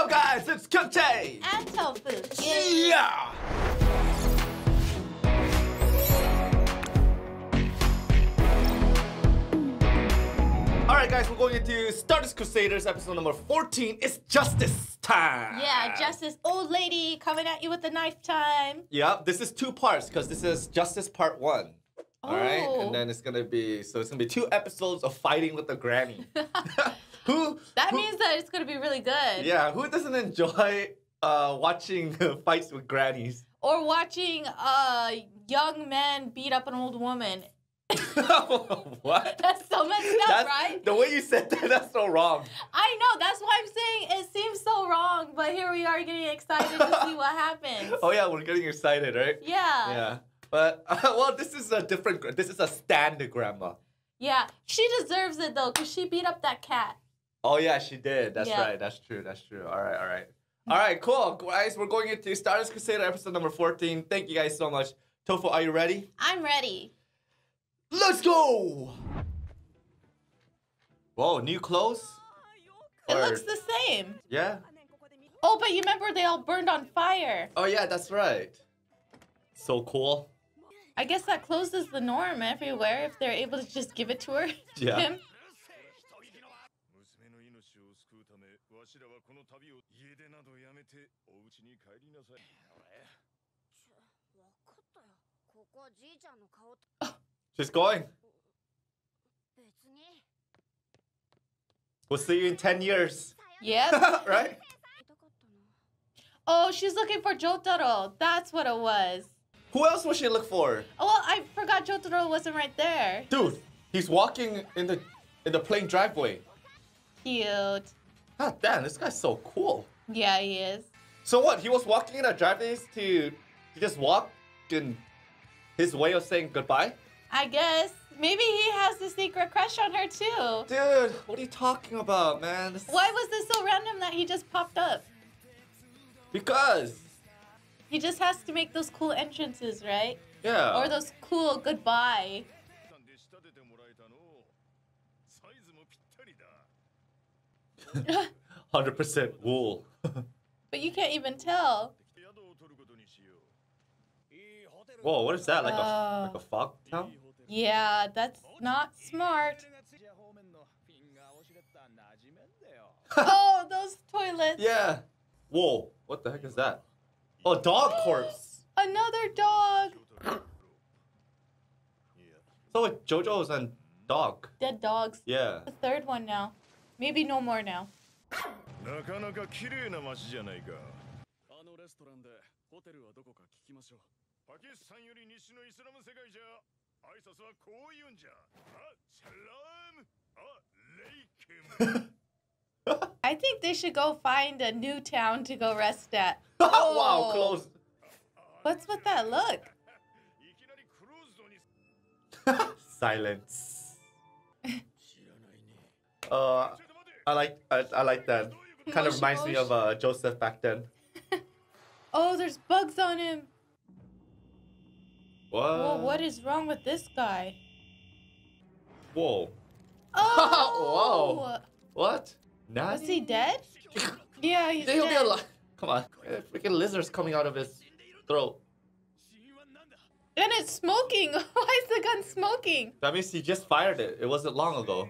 up, guys? It's Kimchi. And tofu. Yeah. All right, guys, we're going into Stardust Crusaders episode number 14. It's justice time. Yeah, Justice old lady coming at you with the knife time. Yep, this is two parts because this is Justice Part 1. All right, Oh. and then it's gonna be so it's gonna be two episodes of fighting with the granny. who? That who- means that it's gonna be really good. Yeah, who doesn't enjoy uh, watching fights with grannies? Or watching a young man beat up an old woman. what? That's so messed up, That's, right? The way you said that, that's so wrong. I know. That's why I'm saying it seems so wrong, but here we are getting excited to see what happens. Oh yeah, we're getting excited, right? Yeah. Yeah. But well, this is a different. This is a stand grandma. Yeah. She deserves it though, because she beat up that cat. Oh yeah, she did. That's Yeah. right. That's true. That's true. All right. All right. All right. Cool, guys. We're going into Stardust Crusader episode number fourteen. Thank you guys so much. Tofu, are you ready? I'm ready. Let's go. Whoa, new clothes. It Or- looks the same. Yeah. Oh, but you remember they all burned on fire. Oh yeah, that's right. So cool. I guess that closes the norm everywhere if they're able to just give it to her. Yeah. Him. 娘の命を救うためわしらはこの旅を家出などやめてお家に帰りなさいわかったよここはじいちゃんの顔と She's going. 別に We'll see you in ten years. Yep. right? 痛かったの Oh, she's looking for Jotaro. That's what it was. Who else would she look for? Oh, well, I forgot Jotaro wasn't right there. Dude, he's walking in the in the plane driveway. Cute. God damn, this guy's so cool. Yeah, he is. So what? He was walking in a driveway to he just walked in his way of saying goodbye? I guess. Maybe he has a secret crush on her too. Dude, what are you talking about, man? This- Why was this so random that he just popped up? Because He just has to make those cool entrances, right? yeah. Or those cool goodbye. Hundred percent wool. But you can't even tell. Whoa, what is that? Like uh, a like a fog town? Yeah, that's not smart. oh, those toilets. Yeah. Whoa, what the heck is that? Oh, dog corpse. Another dog. so like JoJo's and dog. Dead dogs. Yeah. The third one now. Maybe no more now. なかなか綺麗な街じゃないかあのレストランでホテルはどこか聞きましょうパキスタンより西のイスラム世界じゃ挨拶はこう言うんじゃあサラームあレイケム I think they should go find a new town to go rest at. wow, Oh. close. What's with that look? いきなりクローズドに Silence. 知らないね Uh, ちょっと待て I like I, I like that. Kind of reminds me of uh, Joseph back then. oh, there's bugs on him. What? Whoa, what is wrong with this guy? Whoa. Oh. Whoa. What? Nazi Is he dead? yeah, he's He'll dead. be alive. Come on. Freaking lizard's coming out of his throat. And it's smoking. Why is the gun smoking? That means he just fired it. It wasn't long ago.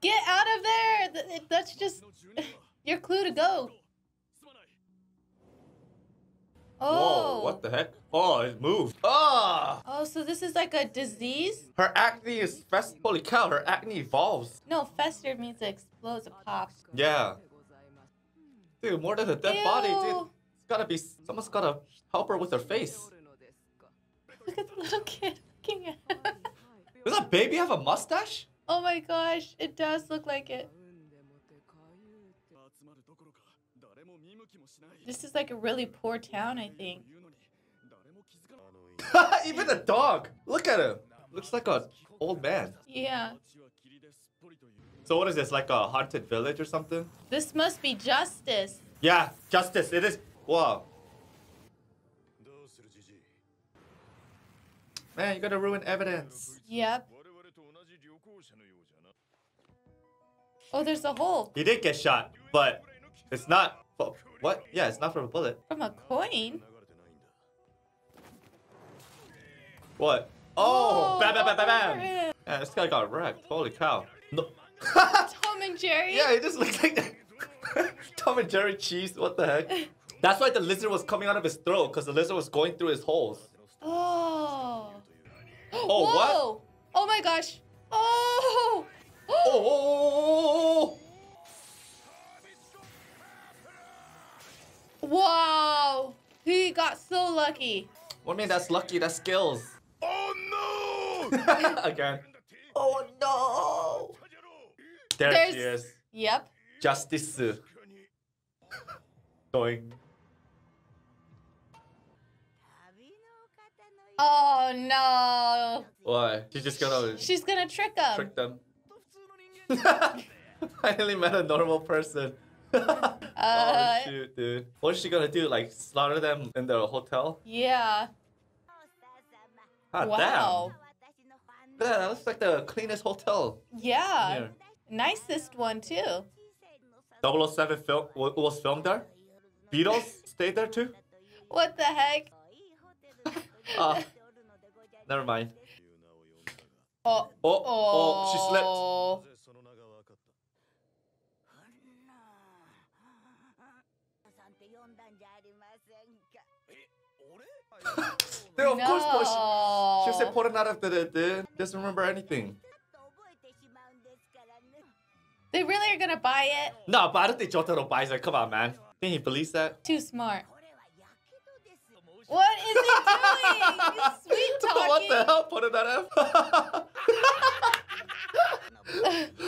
Get out of there! That's just your clue to go. Oh. Whoa, what the heck? Oh, it moved. Oh! Oh, so this is like a disease? Her acne is fest- Holy cow, her acne evolves. No, festered means it explodes and pops. Yeah. Dude, more than a dead Ew. body, dude. It's gotta be- Someone's gotta help her with her face. Look at the little kid looking at. Does that baby have a mustache? Oh my gosh, it does look like it. This is like a really poor town, I think. Even a dog! Look at him! Looks like an old man. Yeah. So what is this, like a haunted village or something? This must be justice. Yeah, justice. It is. Wow. Man, you gotta ruin evidence. Yep. Oh, there's a hole He did get shot, but it's not. oh, What? Yeah, it's not from a bullet. from a coin. What? Oh, Whoa, bam, bam, bam, bam, bam. Yeah, this guy got wrecked. Holy cow. No. Tom and Jerry. yeah, it just looks like Tom and Jerry cheese. What the heck? That's why the lizard was coming out of his throat, because the lizard was going through his holes. Oh. Oh, what? Oh my gosh. Oh. Oh! Wow. He got so lucky. What do you mean that's lucky? That's skills. Oh no! Again. Oh no! There There's- she is. Yep. Justice. Going. Oh no. Why? She's just gonna She's gonna trick him. trick them. Finally met a normal person. Uh, oh shoot, dude. What is she gonna do? Like slaughter them in their hotel? Yeah. God wow. damn. Yeah, that looks like the cleanest hotel. Yeah. Nicest one too. 007 film was filmed there. Beatles stayed there too. What the heck? Ah, never mind. Oh. Oh, oh, she slipped. Dude, of course, no. Porsche. She said put it out of the, the doesn't remember anything. They really are gonna buy it? No, but I don't think Jotaro buys it. Come on, man. Think he believes that? Too smart. What is he doing? He's sweet talking. what the hell? Put it out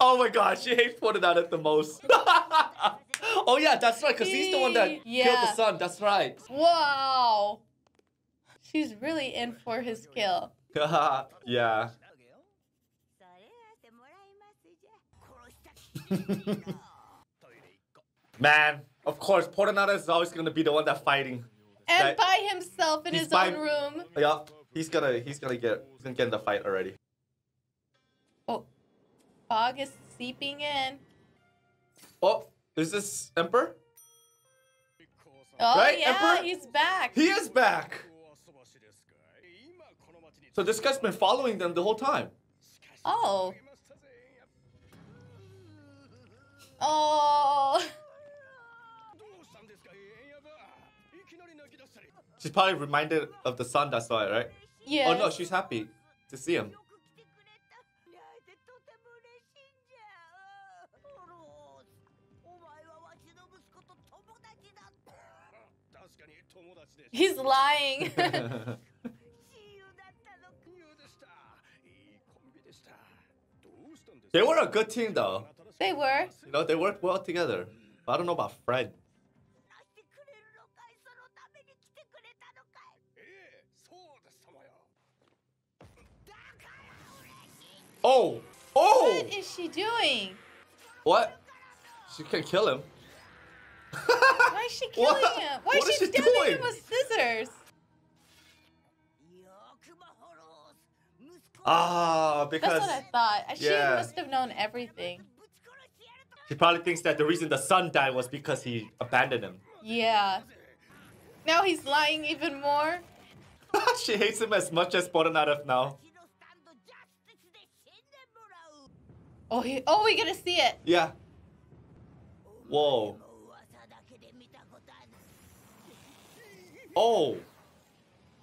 oh my god, she hates putting out at the most. oh yeah, that's right, because he's the one that killed the son. That's right. Wow. She's really in for his kill. yeah. Man, of course, Portonada is always gonna be the one that fighting. And That- by himself in his by- own room. Yeah, he's gonna he's gonna get he's gonna get in the fight already. Oh, fog is seeping in. Oh, is this Emperor? Oh Right, yeah, Emperor? he's back. He is back. So this guy's been following them the whole time. Oh. Oh. She's probably reminded of the son that saw it, right? Yeah. Oh no, she's happy to see him. He's lying. they were a good team though. they were. You know, they worked well together. But I don't know about Fred. Oh! Oh! What is she doing? What? She can kill him. Why is she killing What? him? Why What is is she she stabbing doing? him with scissors? Ah, because That's what I thought. She Yeah. must have known everything. she probably thinks that the reason the son died was because he abandoned him. Yeah. Now he's lying even more. she hates him as much as Polnareff now. Oh, he, oh, we get to see it. Yeah. Whoa. Oh.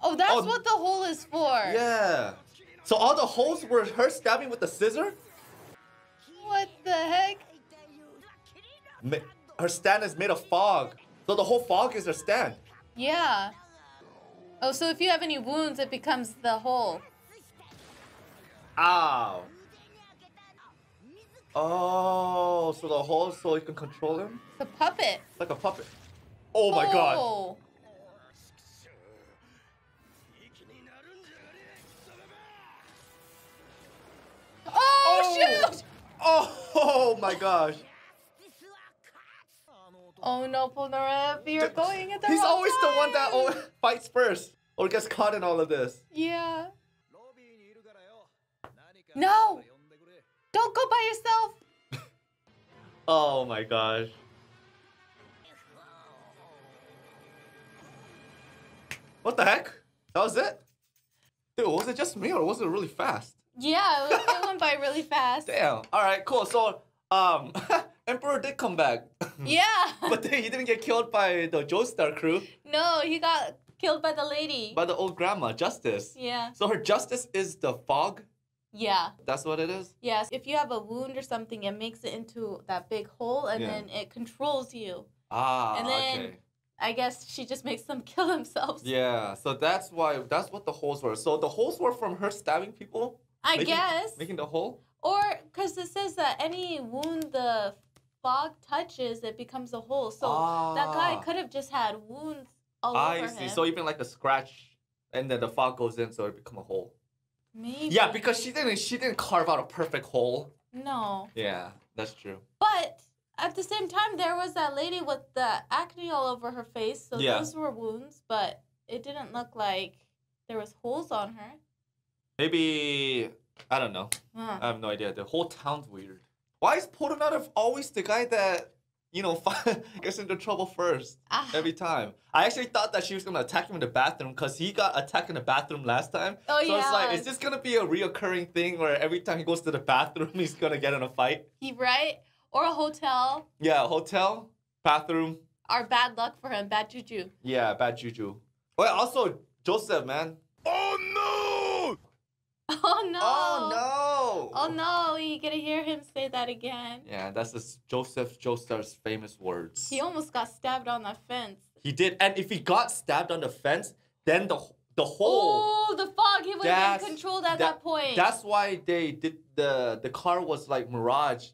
Oh, that's Oh. what the hole is for. Yeah. So all the holes were her stabbing with the scissor? What the heck? Ma- Her stand is made of fog. So the whole fog is her stand. Yeah. Oh, so if you have any wounds, it becomes the hole. Ow. Oh, so the hole so you can control him? It's a puppet. Like a puppet. Oh my god. Oh. Oh, my gosh. Oh no, Polnareff, you're going at the He's always the one that always fights first or gets caught in all of this. Yeah. No! Don't go by yourself. Oh my gosh. What the heck? That was it? Dude, was it just me or was it really fast? Yeah, it, it went by really fast. Damn. All right, cool. So, um, Emperor did come back, Yeah. but then he didn't get killed by the Joestar crew, no, he got killed by the lady. by the old grandma, Justice. yeah. So her justice is the fog. Yeah. That's what it is. Yes. If you have a wound or something, it makes it into that big hole and Yeah. then it controls you. Ah, And then- okay. I guess she just makes them kill themselves. Yeah, so that's why that's what the holes were. So the holes were from her stabbing people, I Making- guess. making the hole. Or because it says that any wound the fog touches, it becomes a hole. So that guy Ah. could have just had wounds all I over see. him. So even like a scratch, and then the fog goes in, so it become a hole. Maybe. Yeah, because she didn't. She didn't carve out a perfect hole. No. Yeah, that's true. But at the same time, there was that lady with the acne all over her face. So Yeah. those were wounds, but it didn't look like there was holes on her. Maybe I don't know. Huh. I have no idea. The whole town's weird. Why is Polnareff always the guy that you know gets into trouble first Ah. every time? I actually thought that she was gonna attack him in the bathroom because he got attacked in the bathroom last time. Oh, so it's like, is this gonna be a reoccurring thing where every time he goes to the bathroom he's gonna get in a fight? He right? Or a hotel. Yeah, hotel, bathroom. Our bad luck for him, bad juju. Yeah, bad juju. Well, also Joseph, man. Oh no! Oh no. Oh no. Oh no, you gonna hear him say that again. Yeah, that's the Joseph Joestar's famous words. He almost got stabbed on that fence. He did, and if he got stabbed on the fence, then the the whole. Oh, the fog! He That's- been controlled at that, that- point. That's why they did the the car was like Mirage,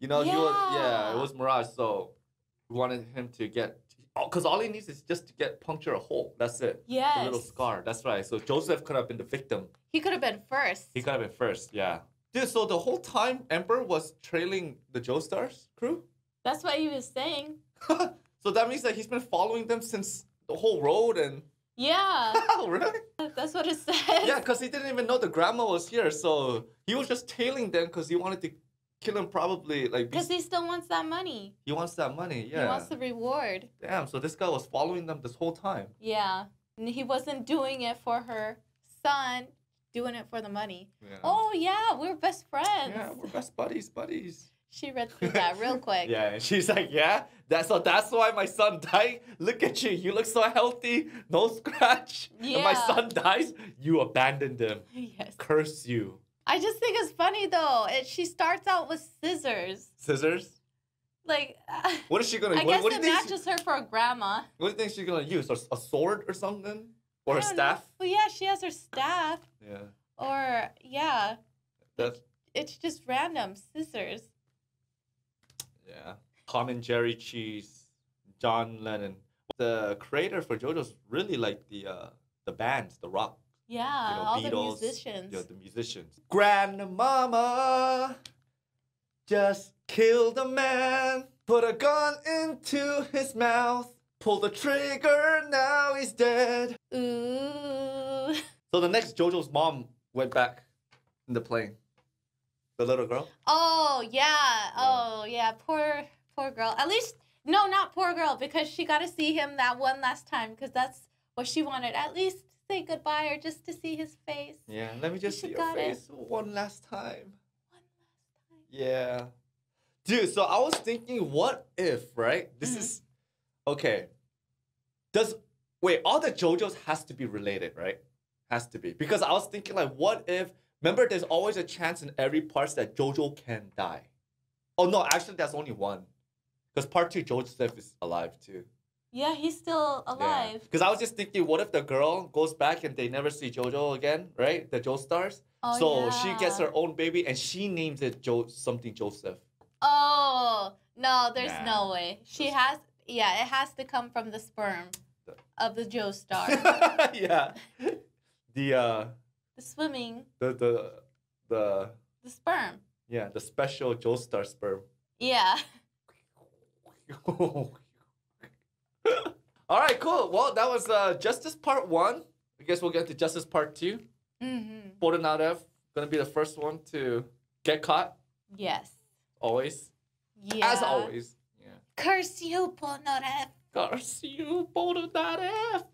you know. He was yeah, Yeah. it was Mirage. So we wanted him to get, Oh, because all he needs is just to get puncture a hole. That's it. Yeah. A little scar. That's right. So Joseph could have been the victim. He could have been first. He could have been first. Yeah. Dude, so the whole time Emperor was trailing the Joestars crew. That's what he was saying. so that means that he's been following them since the whole road and. Yeah, oh, really? that's what it says. Yeah, because he didn't even know the grandma was here, so he was just tailing them because he wanted to kill him. Probably like Because he still wants that money. he wants that money. Yeah. He wants the reward. Damn. So this guy was following them this whole time. Yeah. And he wasn't doing it for her son, doing it for the money. Yeah. Oh, yeah, we're best friends. Yeah, we're best buddies, buddies. She read through that real quick. Yeah, and she's like, yeah, that's so that's why my son died. Look at you, you look so healthy, no scratch. And my son dies, you abandoned him. Yes. Curse you. I just think it's funny though. It, she starts out with scissors. Scissors. Like, What is she gonna? I what, guess what do it think? She, matches her for a grandma. what do you think she's gonna use? A, a sword or something, or a don't know. staff? Well, yeah, she has her staff. Yeah. Or, yeah, That's it's just random scissors. yeah. Tom and Jerry cheese, John Lennon. The creator for JoJo's really like the uh the bands, the rock, Yeah, you know, all Beatles, the musicians. the musicians. Grandmama just killed a man, put a gun into his mouth, pulled the trigger, now he's dead. Ooh. So the next JoJo's mom went back in the plane. The little girl. Oh yeah. Oh yeah. Poor poor girl. At least no, not poor girl because she got to see him that one last time because that's what she wanted. At least say goodbye or just to see his face. Yeah, let me just see your got it. face one last time. One last time. Yeah. Dude, so I was thinking, what if, right? This Mhm. is okay. Does wait, all the JoJo's has to be related, right? Has to be. Because I was thinking like, what if remember there's always a chance in every part that JoJo can die. Oh no, actually that's only one. Because part two Joseph is alive too. Yeah, he's still alive. Because I was just thinking, what if the girl goes back and they never see JoJo again, right? The Joestars. Oh, so she gets her own baby and she names it Jo something Joseph. Oh no, there's Nah. no way. She has. Yeah, it has to come from the sperm of the Joestar. yeah. The uh the swimming, the the the the sperm. yeah, the special Joestar sperm. Yeah. All right, cool. Well, that was uh Justice Part 1. I guess we'll get to Justice Part 2. Mm-hmm. Polnareff gonna be the first one to get caught Yes. always. Yeah. As always. Yeah. Curse you, Polnareff. Curse you, Polnareff.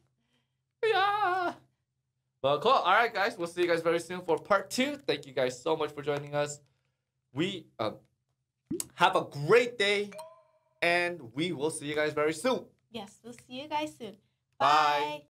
Yeah. Well, cool. All right, guys. We'll see you guys very soon for part two. Thank you guys so much for joining us. We um, have a great day, and we will see you guys very soon. Yes, we'll see you guys soon. Bye. Bye.